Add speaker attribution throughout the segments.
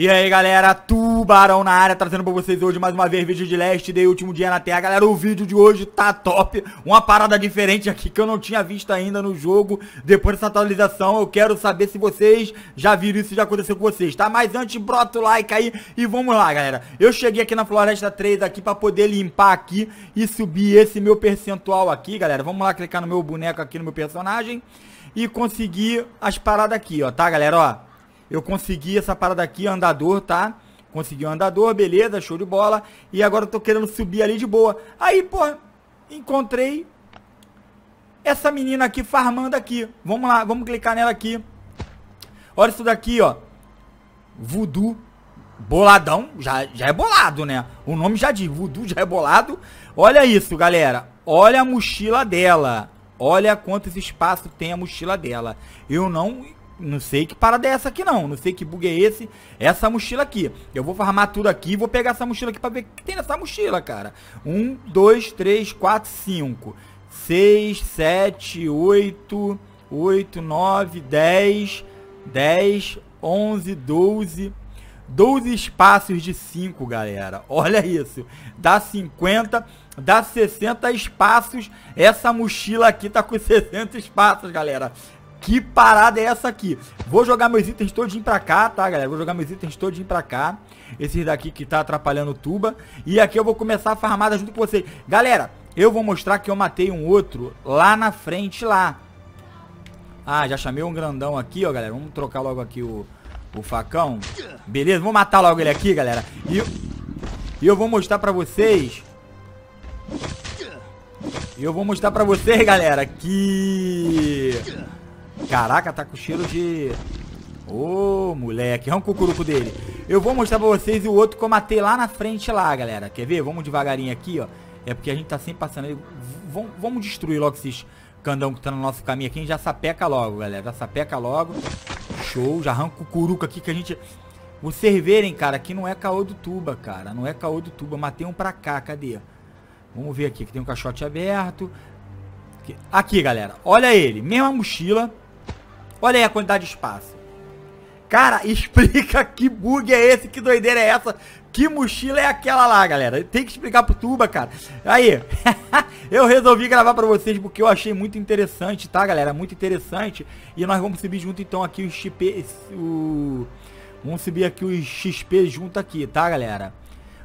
Speaker 1: E aí galera, Tubarão na área, trazendo pra vocês hoje mais uma vez vídeo de Leste Day, último dia na Terra. Galera, o vídeo de hoje tá top, uma parada diferente aqui que eu não tinha visto ainda no jogo. Depois dessa atualização, eu quero saber se vocês já viram isso, já aconteceu com vocês, tá? Mas antes, brota o like aí e vamos lá galera. Eu cheguei aqui na Floresta 3 aqui pra poder limpar aqui e subir esse meu percentual aqui galera. Vamos lá clicar no meu boneco aqui, no meu personagem E conseguir as paradas aqui, ó, tá galera, ó eu consegui essa parada aqui, andador, tá? Consegui um andador, beleza, show de bola. E agora eu tô querendo subir ali de boa. Aí, pô, encontrei essa menina aqui farmando aqui. Vamos lá, vamos clicar nela aqui. Olha isso daqui, ó. Voodoo. Boladão. Já, já é bolado, né? O nome já diz. Voodoo já é bolado. Olha isso, galera. Olha a mochila dela. Olha quantos espaços tem a mochila dela. Eu não não sei que parada é essa aqui não. Não sei que bug é esse. Essa mochila aqui. Eu vou farmar tudo aqui e vou pegar essa mochila aqui pra ver o que tem nessa mochila, cara. Um, dois, três, quatro, cinco. Seis, sete, oito, oito, nove, dez, dez, onze, doze. 12 espaços de 5, galera. Olha isso. Dá 50, dá 60 espaços. Essa mochila aqui tá com 60 espaços, galera. Que parada é essa aqui? Vou jogar meus itens todinho pra cá, tá, galera? Vou jogar meus itens todinho pra cá. Esses daqui que tá atrapalhando o tuba. E aqui eu vou começar a farmada junto com vocês. Galera, eu vou mostrar que eu matei um outro lá na frente, lá. Ah, já chamei um grandão aqui, ó, galera. Vamos trocar logo aqui o, o facão. Beleza, vou matar logo ele aqui, galera. E, e eu vou mostrar pra vocês... E eu vou mostrar pra vocês, galera, que... Caraca, tá com cheiro de... Ô, oh, moleque, arranca o curuco dele. Eu vou mostrar pra vocês o outro que eu matei lá na frente lá, galera. Quer ver? Vamos devagarinho aqui, ó. É porque a gente tá sempre passando. Vamos, destruir logo esses candão que tá no nosso caminho aqui. A gente já sapeca logo, galera. Já sapeca logo. Show. Já arranca o curuco aqui que a gente... Vocês verem, cara, que não é caô do tuba, cara. Não é caô do tuba. Matei um pra cá, cadê? Vamos ver aqui, que tem um caixote aberto. Aqui, galera. Olha ele. Mesma mochila. Olha aí a quantidade de espaço. Cara, explica que bug é esse, que doideira é essa, que mochila é aquela lá, galera. Tem que explicar pro Tuba, cara. Aí, eu resolvi gravar pra vocês porque eu achei muito interessante, tá, galera? Muito interessante. E nós vamos subir junto, então, aqui o XP... O... Vamos subir aqui os XP junto aqui, tá, galera?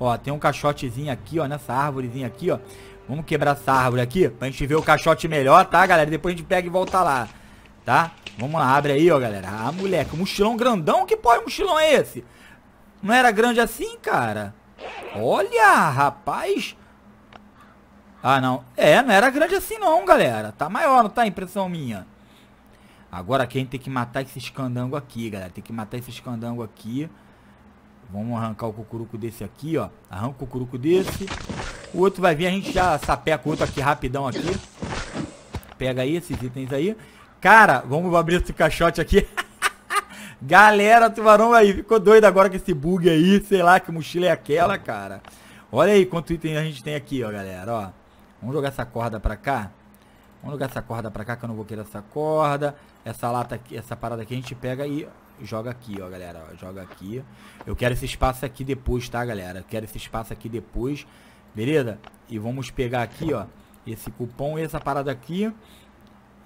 Speaker 1: Ó, tem um caixotezinho aqui, ó, nessa árvorezinha aqui, ó. Vamos quebrar essa árvore aqui, pra gente ver o caixote melhor, tá, galera? Depois a gente pega e volta lá, tá? Vamos lá, abre aí, ó, galera. Ah, moleque, mochilão grandão? Que porra mochilão é esse? Não era grande assim, cara? Olha, rapaz. Ah, não. É, não era grande assim não, galera. Tá maior, não tá? Impressão minha. Agora quem tem que matar esses candangos aqui, galera. Tem que matar esses candangos aqui. Vamos arrancar o cucuruco desse aqui, ó. Arranca o cucuruco desse. O outro vai vir, a gente já sapeca o outro aqui rapidão aqui. Pega aí esses itens aí. Cara, vamos abrir esse caixote aqui. Galera, tubarão aí ficou doido agora com esse bug aí. Sei lá que mochila é aquela, cara. Olha aí quanto item a gente tem aqui, ó, galera, ó. Vamos jogar essa corda pra cá. Vamos jogar essa corda pra cá, que eu não vou querer essa corda. Essa lata aqui, essa parada aqui a gente pega e joga aqui, ó, galera. Ó, joga aqui. Eu quero esse espaço aqui depois, tá, galera? Eu quero esse espaço aqui depois. Beleza? E vamos pegar aqui, ó. Esse cupom e essa parada aqui.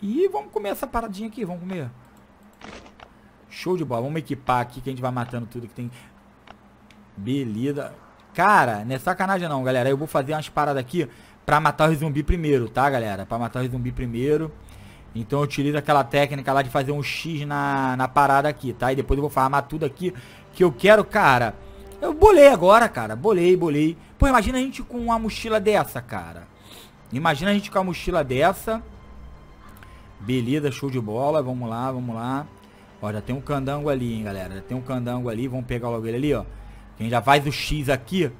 Speaker 1: E vamos comer essa paradinha aqui, vamos comer. Show de bola. Vamos equipar aqui que a gente vai matando tudo que tem. Beleza. Cara, não é sacanagem não, galera. Eu vou fazer umas paradas aqui pra matar o zumbi primeiro, tá, galera? Pra matar o zumbi primeiro. Então eu utilizo aquela técnica lá de fazer um X na, na parada aqui, tá? E depois eu vou farmar tudo aqui que eu quero, cara. Eu bolei agora, cara. Bolei, bolei. Pô, imagina a gente com uma mochila dessa, cara. Imagina a gente com a mochila dessa. Beleza, show de bola. Vamos lá, vamos lá. Ó, já tem um candango ali, hein, galera. Já tem um candango ali. Vamos pegar logo ele ali, ó. Quem já faz o X aqui.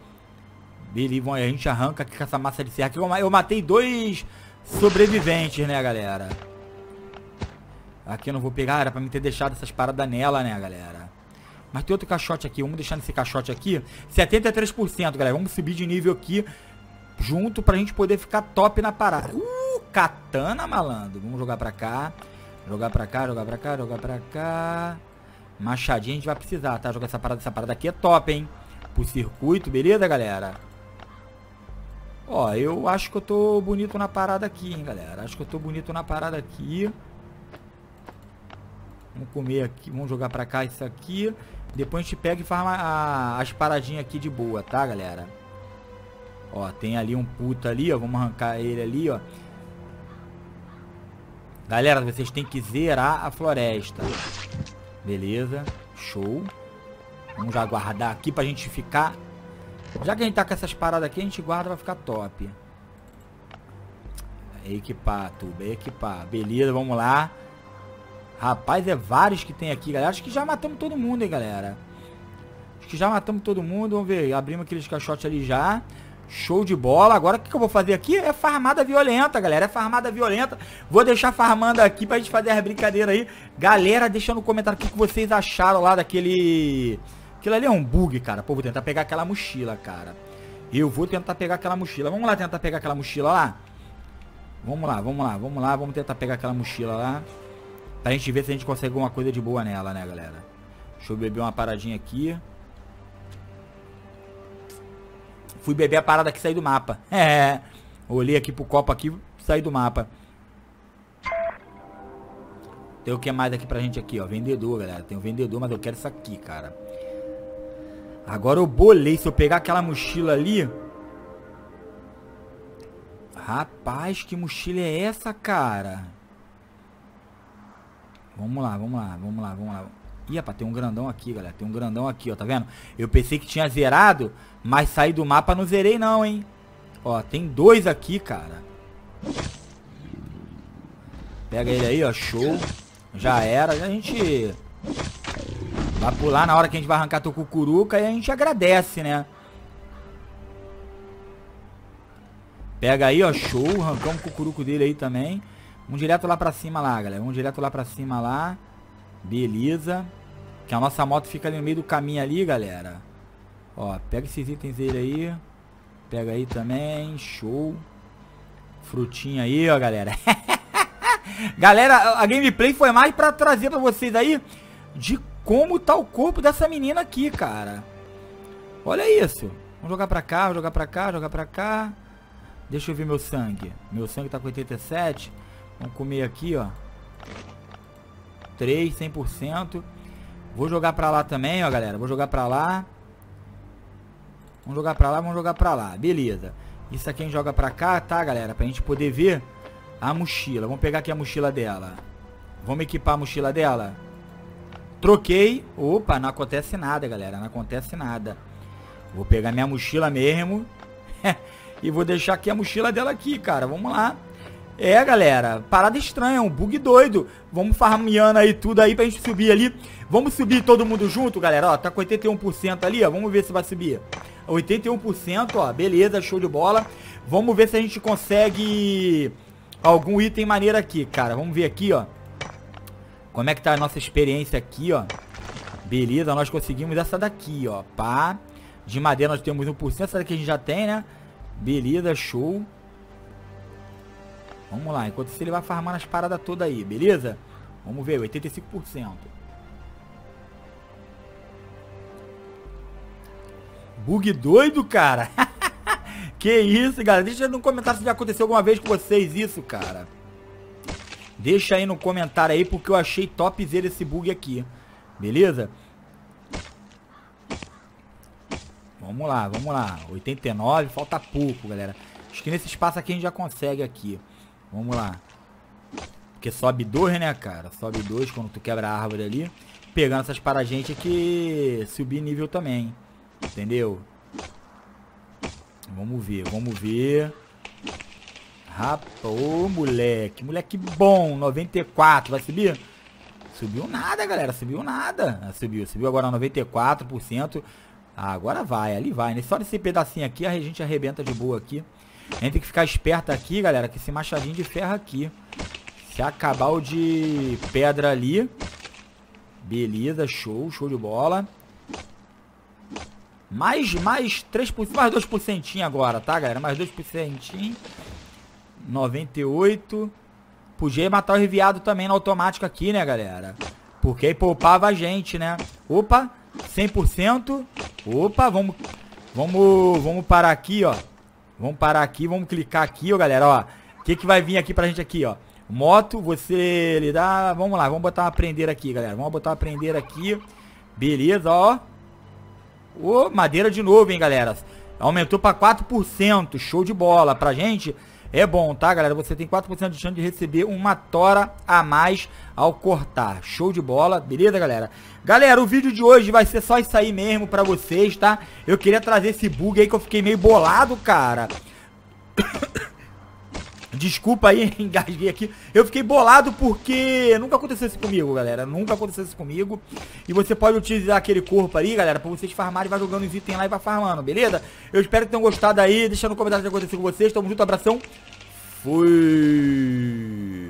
Speaker 1: Beleza, a gente arranca aqui com essa massa de serra. Aqui eu matei dois sobreviventes, né, galera. Aqui eu não vou pegar. Era pra mim ter deixado essas paradas nela, né, galera. Mas tem outro caixote aqui. Vamos deixar nesse caixote aqui. 73%, galera. Vamos subir de nível aqui junto pra gente poder ficar top na parada. Uh! katana, malandro. Vamos jogar pra cá. Jogar pra cá, jogar pra cá, jogar pra cá. Machadinha a gente vai precisar, tá? Jogar essa parada, essa parada aqui é top, hein? Pro circuito, beleza, galera? Ó, eu acho que eu tô bonito na parada aqui, hein, galera? Acho que eu tô bonito na parada aqui. Vamos comer aqui, vamos jogar pra cá isso aqui. Depois a gente pega e faz a, as paradinhas aqui de boa, tá, galera? Ó, tem ali um puta ali, ó. Vamos arrancar ele ali, ó. Galera, vocês têm que zerar a floresta. Beleza, show. Vamos já guardar aqui pra gente ficar... Já que a gente tá com essas paradas aqui, a gente guarda, vai ficar top. Equipar, tudo, equipar. Beleza, vamos lá. Rapaz, é vários que tem aqui, galera. Acho que já matamos todo mundo, hein, galera. Acho que já matamos todo mundo. Vamos ver, abrimos aqueles caixotes ali já. Show de bola. Agora o que, que, eu vou fazer aqui? É farmada violenta, galera. É farmada violenta. Vou deixar farmando aqui pra gente fazer as brincadeiras aí. Galera, deixa no comentário o que, vocês acharam lá daquele... Aquilo ali é um bug, cara. Pô, vou tentar pegar aquela mochila, cara. Eu vou tentar pegar aquela mochila. Vamos lá tentar pegar aquela mochila lá? Vamos lá, vamos lá, vamos lá. Vamos tentar pegar aquela mochila lá. Pra gente ver se a gente consegue alguma coisa de boa nela, né, galera? Deixa eu beber uma paradinha aqui. Fui beber a parada que saiu do mapa. É. Olhei aqui pro copo aqui, saí do mapa. Tem o que mais aqui pra gente aqui, ó. Vendedor, galera. Tem o um vendedor, mas eu quero isso aqui, cara. Agora eu bolei. Se eu pegar aquela mochila ali... Rapaz, que mochila é essa, cara? Vamos lá, vamos lá, vamos lá, vamos lá. Ih, rapaz, tem um grandão aqui, galera. Tem um grandão aqui, ó, tá vendo? Eu pensei que tinha zerado, mas saí do mapa não zerei não, hein? Ó, tem dois aqui, cara. Pega ele aí, ó, show. Já era, a gente vai pular na hora que a gente vai arrancar teu cucuruca e a gente agradece, né? Pega aí, ó, show. Arrancamos o cucuruco dele aí também. Vamos direto lá pra cima lá, galera. Vamos direto lá pra cima lá. Beleza. Que a nossa moto fica ali no meio do caminho ali, galera. Ó, pega esses itens dele aí. Pega aí também. Show. Frutinha aí, ó, galera. galera, a gameplay foi mais pra trazer pra vocês aí de como tá o corpo dessa menina aqui, cara. Olha isso. Vamos jogar pra cá, jogar pra cá, jogar pra cá. Deixa eu ver meu sangue. Meu sangue tá com 87. Vamos comer aqui, ó. 3, 100%. Vou jogar pra lá também, ó, galera. Vou jogar pra lá. Vamos jogar pra lá, vamos jogar pra lá. Beleza. Isso aqui a gente joga pra cá, tá, galera? Pra gente poder ver a mochila. Vamos pegar aqui a mochila dela. Vamos equipar a mochila dela. Troquei. Opa, não acontece nada, galera. Não acontece nada. Vou pegar minha mochila mesmo. e vou deixar aqui a mochila dela aqui, cara. Vamos lá. É, galera, parada estranha, um bug doido. Vamos farmeando aí tudo aí pra gente subir ali. Vamos subir todo mundo junto, galera, ó, tá com 81% ali, ó, vamos ver se vai subir. 81%, ó, beleza, show de bola. Vamos ver se a gente consegue algum item maneiro aqui, cara. Vamos ver aqui, ó. Como é que tá a nossa experiência aqui, ó. Beleza, nós conseguimos essa daqui, ó, pá. De madeira nós temos 1%, essa daqui a gente já tem, né? Beleza, show. Vamos lá, enquanto isso ele vai farmar as paradas todas aí, beleza? Vamos ver, 85%. Bug doido, cara. que isso, galera. Deixa aí no comentário se já aconteceu alguma vez com vocês isso, cara. Deixa aí no comentário aí, porque eu achei topzera esse bug aqui. Beleza? Vamos lá, vamos lá. 89, falta pouco, galera. Acho que nesse espaço aqui a gente já consegue aqui. Vamos lá. Porque sobe dois, né, cara? Sobe dois quando tu quebra a árvore ali. Pegando essas para a gente aqui subir nível também. Entendeu? Vamos ver, vamos ver. Rapaz, ô moleque. Moleque bom, 94. Vai subir? Subiu nada, galera. Subiu nada. Ah, subiu, subiu agora 94%. Ah, agora vai, ali vai, né? Só nesse pedacinho aqui a gente arrebenta de boa aqui. A gente tem que ficar esperto aqui, galera, que esse machadinho de ferro aqui. Se acabar o de pedra ali. Beleza, show, show de bola. Mais, mais 3%, mais 2% agora, tá, galera? Mais 2%. 98. Podia matar o enviado também no automático aqui, né, galera? Porque aí poupava a gente, né? Opa, 100%. Opa, vamos, vamos, vamos parar aqui, ó. Vamos parar aqui, vamos clicar aqui, ó, galera, ó. O que que vai vir aqui pra gente aqui, ó? Moto, você dá... Vamos lá, vamos botar uma prender aqui, galera. Vamos botar uma prender aqui. Beleza, ó. Ô, madeira de novo, hein, galera. Aumentou pra 4%. Show de bola. Pra gente é bom, tá, galera? Você tem 4% de chance de receber uma tora a mais ao cortar. Show de bola. Beleza, galera? Galera, o vídeo de hoje vai ser só isso aí mesmo pra vocês, tá? Eu queria trazer esse bug aí que eu fiquei meio bolado, cara. Desculpa aí, engasguei aqui. Eu fiquei bolado porque nunca aconteceu isso comigo, galera. Nunca aconteceu isso comigo. E você pode utilizar aquele corpo ali, galera, pra vocês farmarem vai jogando os itens lá e vai farmando, beleza? Eu espero que tenham gostado aí. Deixa no comentário o que aconteceu com vocês. Tamo junto, abração. Fui.